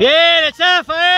Yeah, that's it, fire.